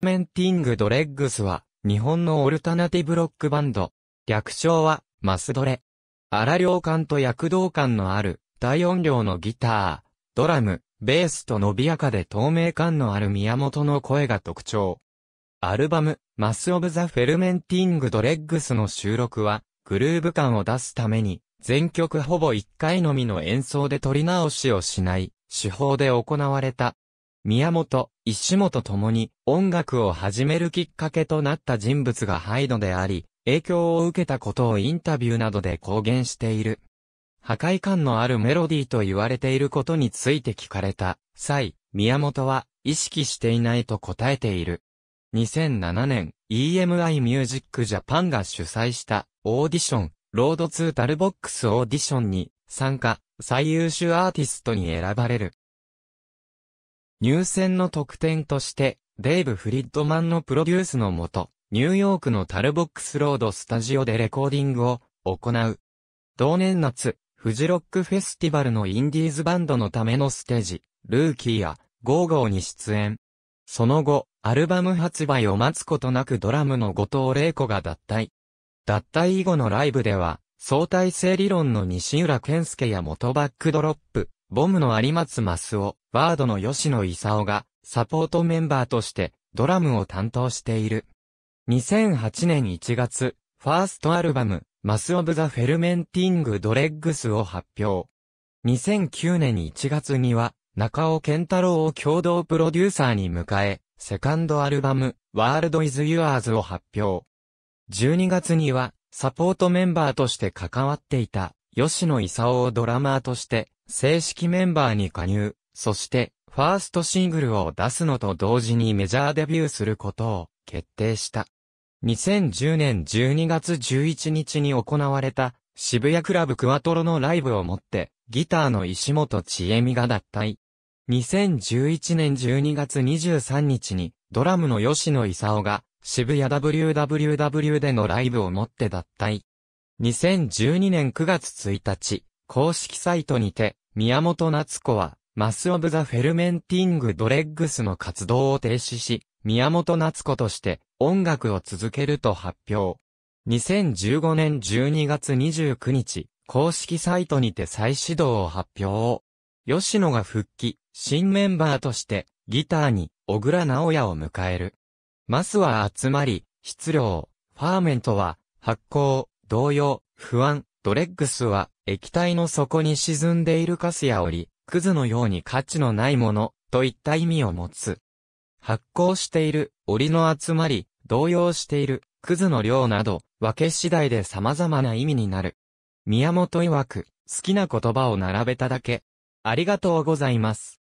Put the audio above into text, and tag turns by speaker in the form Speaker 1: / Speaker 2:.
Speaker 1: メンティング・ドレッグスは、日本のオルタナティブロックバンド。略称は、マスドレ。荒量感と躍動感のある、大音量のギター、ドラム、ベースと伸びやかで透明感のある宮本の声が特徴。アルバム、マス・オブ・ザ・フェルメンティング・ドレッグスの収録は、グルーヴ感を出すために、全曲ほぼ1回のみの演奏で撮り直しをしない、手法で行われた。宮本、石本ともに音楽を始めるきっかけとなった人物が HYDE であり、影響を受けたことをインタビューなどで公言している。破壊感のあるメロディーと言われていることについて聞かれた際、宮本は意識していないと答えている。2007年、EMI Music Japan が主催したオーディション、 Road to Tarbox オーディションに参加、最優秀アーティストに選ばれる。入選の特典として、デーブ・フリッドマンのプロデュースのもと、ニューヨークのタルボックスロードスタジオでレコーディングを行う。同年夏、フジロックフェスティバルのインディーズバンドのためのステージ、ルーキーアゴーゴーに出演。その後、アルバム発売を待つことなくドラムの後藤玲子が脱退。脱退以後のライブでは、相対性理論の西浦健介や元バックドロップボムの有松スオ、ワードの吉野勲が、サポートメンバーとして、ドラムを担当している。2008年1月、ファーストアルバム、マス・オブ・ザ・フェルメンティング・ドレッグスを発表。2009年1月には、中尾健太郎を共同プロデューサーに迎え、セカンドアルバム、ワールド・イズ・ユアーズを発表。12月には、サポートメンバーとして関わっていた、吉野勲をドラマーとして、正式メンバーに加入、そして、ファーストシングルを出すのと同時にメジャーデビューすることを決定した。2010年12月11日に行われた渋谷クラブクワトロのライブをもってギターの石本千恵美が脱退。2011年12月23日にドラムの吉野勲が渋谷 WWW でのライブをもって脱退。2012年9月1日、公式サイトにて、宮本夏子は、マス・オブ・ザ・フェルメンティング・ドレッグスの活動を停止し、宮本夏子として音楽を続けると発表。2015年12月29日、公式サイトにて再始動を発表。吉野が復帰、新メンバーとしてギターに小倉直也を迎える。マスは集まり、質量、ファーメントは発酵、動揺、不安、ドレッグスは液体の底に沈んでいるカスや折、クズのように価値のないもの、といった意味を持つ。発酵している、檻の集まり、動揺している、クズの量など、分け次第で様々な意味になる。宮本曰く、好きな言葉を並べただけ。ありがとうございます。